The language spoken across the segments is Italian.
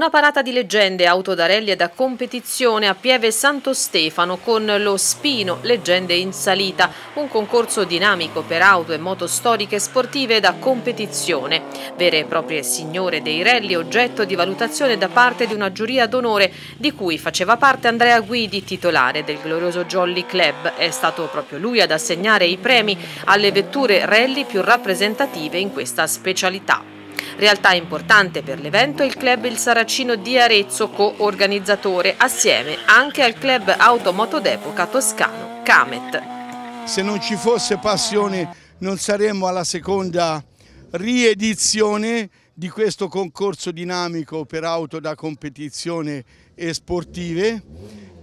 Una parata di leggende, auto da rally e da competizione a Pieve Santo Stefano con lo Spino Leggende in Salita, un concorso dinamico per auto e moto storiche sportive da competizione. Vere e proprie signore dei rally, oggetto di valutazione da parte di una giuria d'onore di cui faceva parte Andrea Guidi, titolare del glorioso Jolly Club. È stato proprio lui ad assegnare i premi alle vetture rally più rappresentative in questa specialità. Realtà importante per l'evento è il club Il Saracino di Arezzo, co-organizzatore, assieme anche al club Automoto d'Epoca toscano Camet. Se non ci fosse passione non saremmo alla seconda riedizione di questo concorso dinamico per auto da competizione e sportive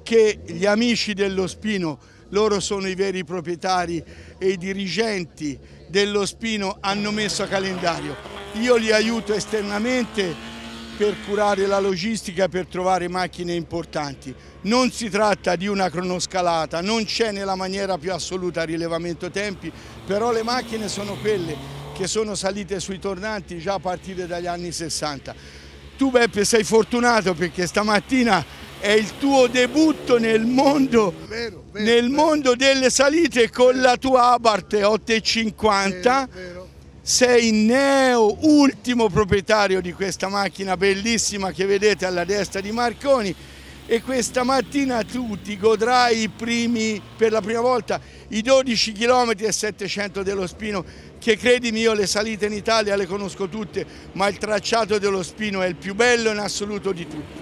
che gli amici dello Spino, loro sono i veri proprietari e i dirigenti dello Spino hanno messo a calendario io li aiuto esternamente per curare la logistica per trovare macchine importanti. Non si tratta di una cronoscalata, non c'è nella maniera più assoluta rilevamento tempi, però le macchine sono quelle che sono salite sui tornanti già a partire dagli anni 60. Tu Beppe sei fortunato perché stamattina è il tuo debutto nel mondo, vero, vero, nel vero. mondo delle salite con la tua Abarth 850 sei Neo, ultimo proprietario di questa macchina bellissima che vedete alla destra di Marconi e questa mattina tu ti godrai i primi, per la prima volta i 12 km e 700 dello Spino che credimi io le salite in Italia le conosco tutte ma il tracciato dello Spino è il più bello in assoluto di tutti.